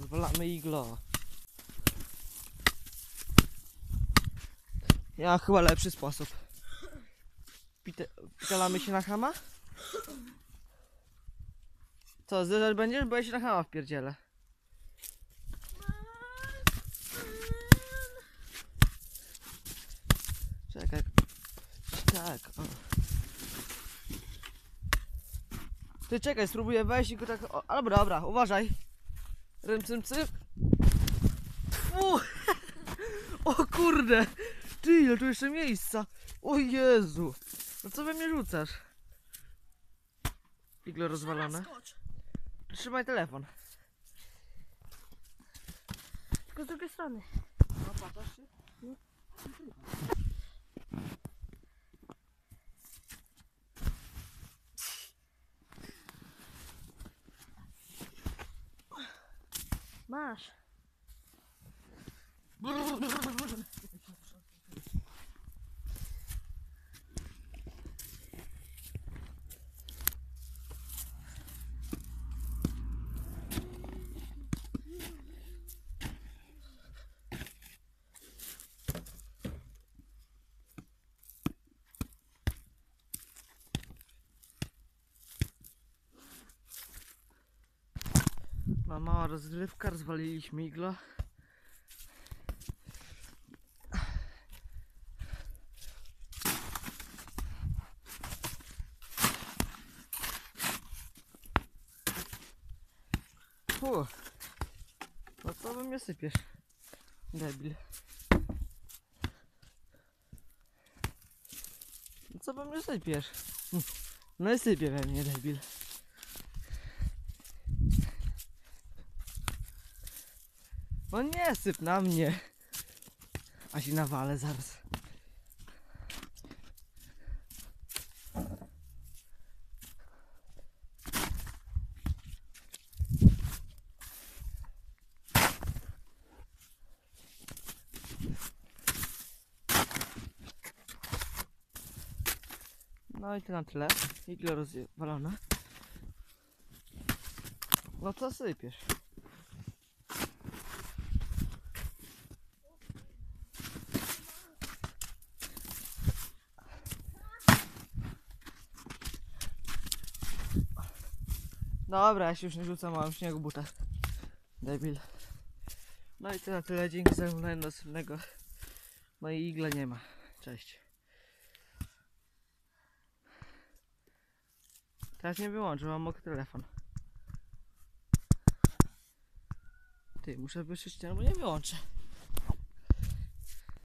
Rozwalamy iglo. Ja chyba lepszy sposób. Pite, się na chama? Co, zderzać będziesz? Bo ja się na chama wpierdzielę. Czekaj. Tak, o. Ty czekaj, spróbuję wejść i go tak... O, albo dobra, uważaj. Cym. Tfu. O kurde! Ty, ile tu jeszcze miejsca! O Jezu! No co we mnie rzucasz? Iglo rozwalone. Trzymaj telefon. Tylko z drugiej strony. Bunlar. Ma mała rozgrywka, rozwaliliśmy iglo. Fu. No co wy mnie sypiesz? Debil. No co wy mnie sypiesz? No i sypie we mnie debil. No nie syp na mnie. A się nawalę zaraz. No i to na tyle. Iglo rozwalone. No co sypiesz? Dobra, ja się już nie rzucam, mam śniegu w butach. Debil. No i to na tyle, dzięki za oglądanie następnego. No i igle nie ma. Cześć. Teraz nie wyłączę, mam mokry telefon. Ty, muszę wyszyć ten, bo nie wyłączę.